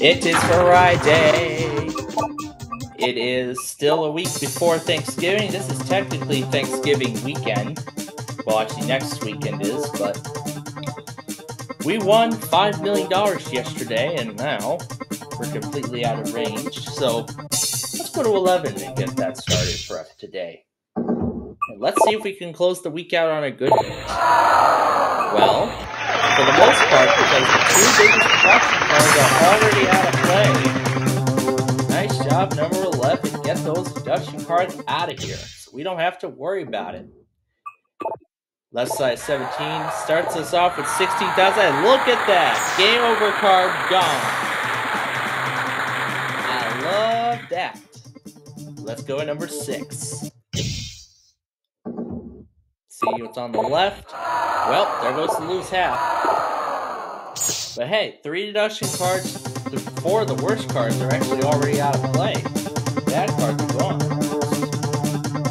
It is Friday. It is still a week before Thanksgiving. This is technically Thanksgiving weekend. Well, actually, next weekend is, but we won $5 million yesterday, and now we're completely out of range. So go to 11 and get that started for us today. And let's see if we can close the week out on a good note. Well, for the most part, because the two biggest deduction cards are already out of play. Nice job, number 11. Get those deduction cards out of here. So we don't have to worry about it. Left side 17 starts us off with 16,000. Look at that. Game over card gone. I love that. Let's go at number six. See what's on the left. Well, there goes the loose half. But hey, three deduction cards, four of the worst cards are actually already out of play. Bad cards are gone.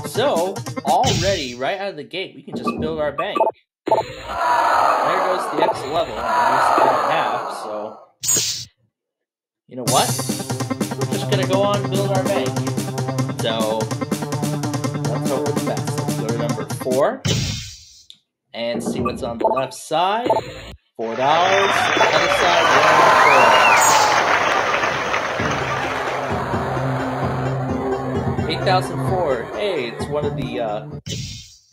So, already, right out of the gate, we can just build our bank. There goes the X level, half, so... You know what? We're just gonna go on and build our bank. So, let's hope for the best. Let's go to number four and see what's on the left side. Four dollars. Other side, Eight thousand four. Hey, it's one of the. Uh,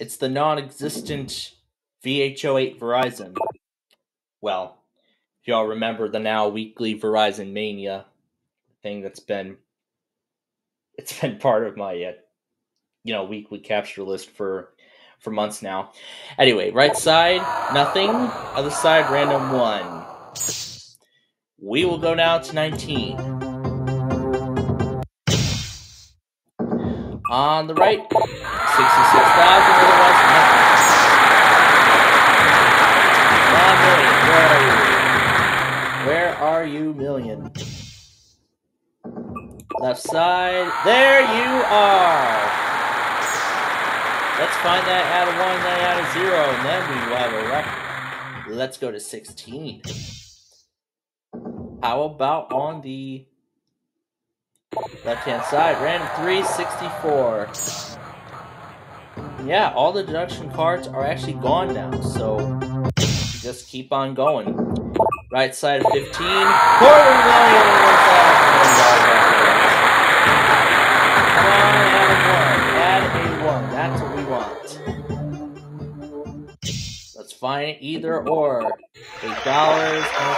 it's the non-existent VHO8 Verizon. Well, y'all remember the now weekly Verizon mania thing that's been, it's been part of my, uh, you know, weekly capture list for for months now. Anyway, right side, nothing. Other side, random one. We will go now to 19. On the right, 66,000, Left side, there you are! Let's find that out of one, then out of zero, and then we will have a record. Let's go to 16. How about on the left-hand side? Random 364. Yeah, all the deduction cards are actually gone now, so just keep on going. Right side of 15. Quarter million! Find either or. Eight dollars and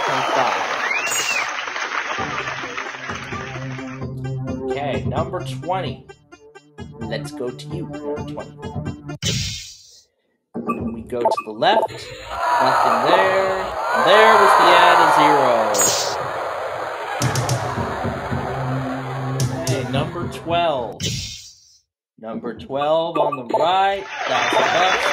Okay, number 20. Let's go to you, number 20. We go to the left. Nothing there. There was the add a zero. Okay, number 12. Number 12 on the right, thousand bucks,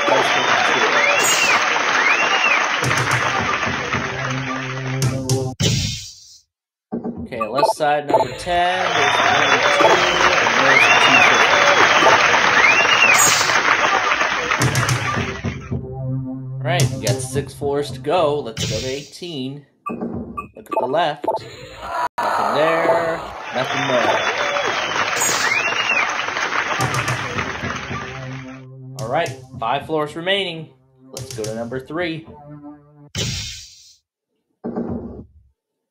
Left side, number 10, there's number 2, and there's Alright, we got six floors to go. Let's go to 18. Look at the left. Nothing there, nothing there. Alright, five floors remaining. Let's go to number three.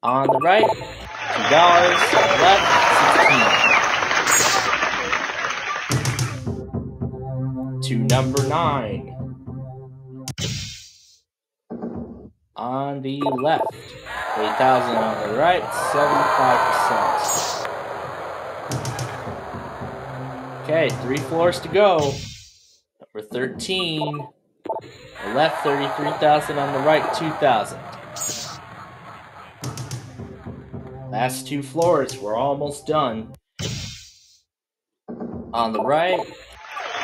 On the right, dollars. Left. To number nine. On the left, eight thousand. On the right, seventy-five percent. Okay, three floors to go. Number 13. The left 33,000 on the right 2,000. Last two floors, we're almost done. On the right,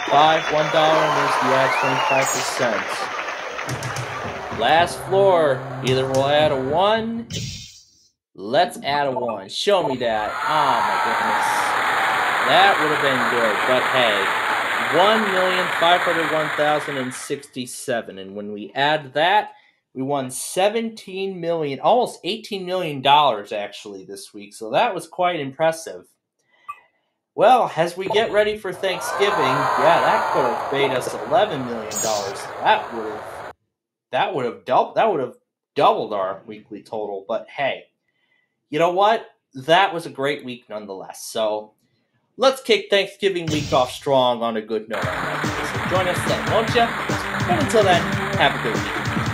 five, one dollar, and there's the add 25%. Last floor, either we'll add a one. Let's add a one. Show me that. Oh my goodness. That would have been good, but hey, one million five hundred one thousand and sixty-seven, and when we add that, we won seventeen million, almost eighteen million dollars actually this week. So that was quite impressive. Well, as we get ready for Thanksgiving, yeah, that could have paid us eleven million dollars. That would have that would have doubled that would have doubled our weekly total. But hey, you know what? That was a great week nonetheless. So let's kick Thanksgiving week off strong on a good note. So join us then, won't you? And until then, have a good week.